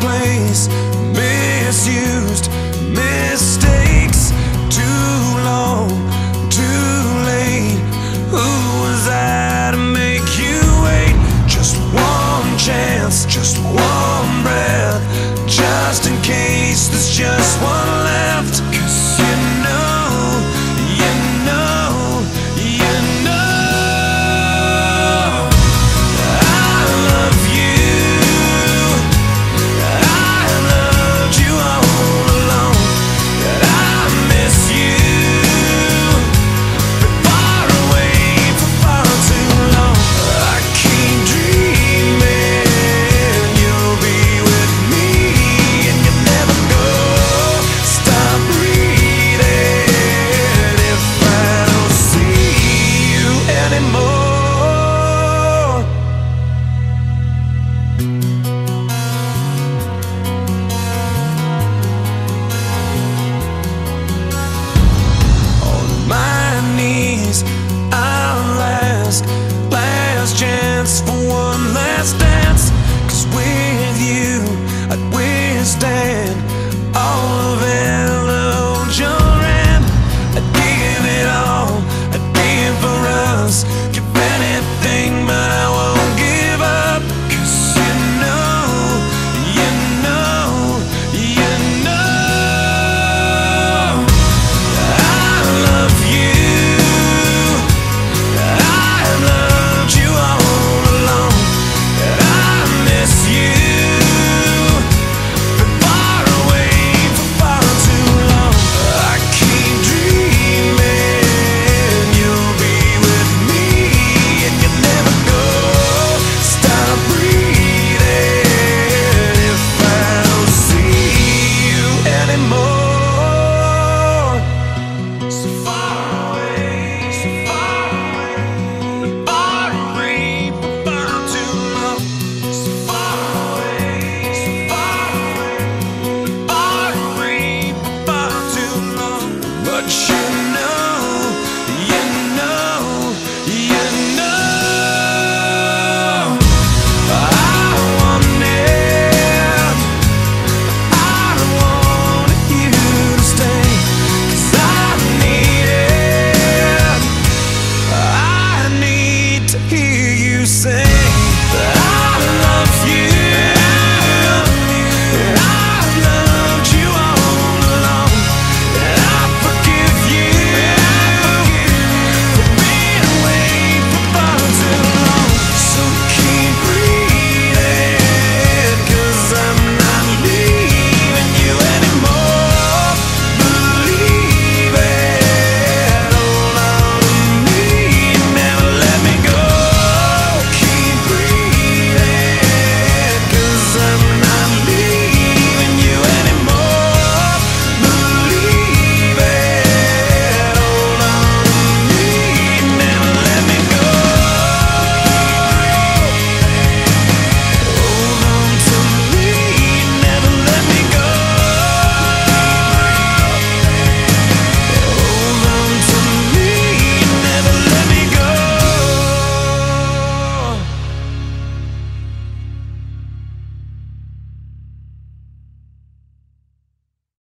Place misused mistakes. Too long, too late. Who was I to make you wait? Just one chance, just one breath, just in case there's just one left.